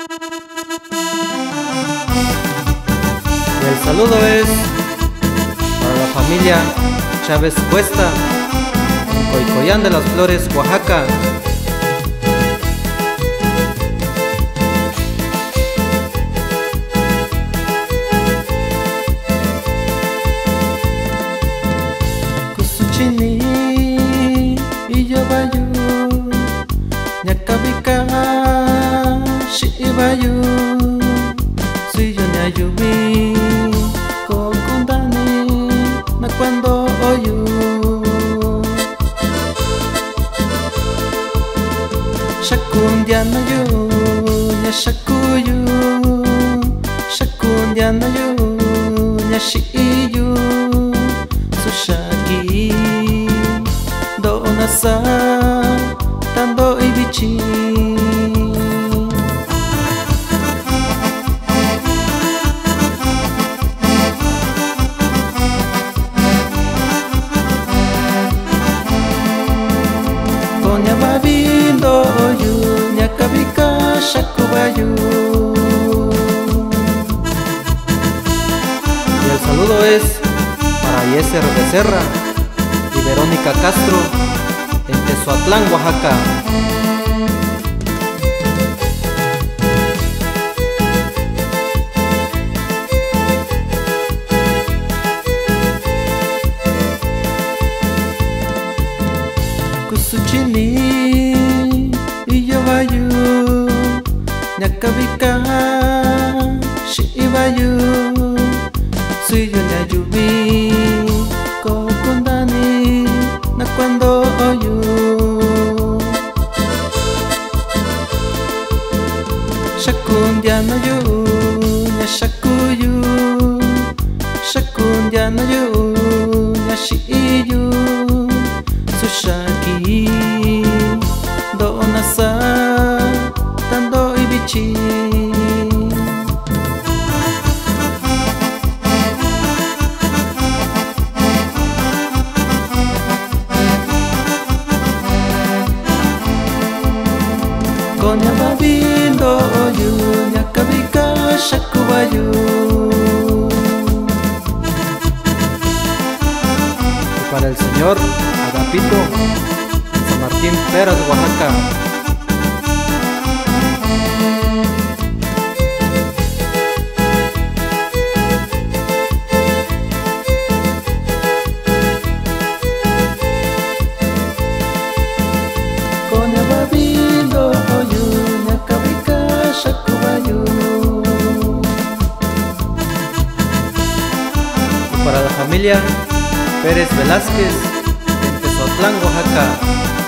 el saludo es para la familia Chávez Cuesta, en Coicoyán de las Flores, Oaxaca. Y yo Shakundyanayo Yashakuyo Shakundyanayo Yashiyo Sushagi Donasa Tando Ibichi Konya babi Y el saludo es para Yeser Becerra y Verónica Castro en Tezoatlán, Oaxaca. Ñakabika shibayu, suyo ñayubi, kokundani, na cuando oyu. Shakundiano yu, nya shakuyu, shakundiano yu, ibichi. Konya babindo oyu, ñakabika shakubayu. Para el señor Agapito San Martín Peras, Oaxaca. Familia Pérez Velázquez en Tezotlán, Oaxaca.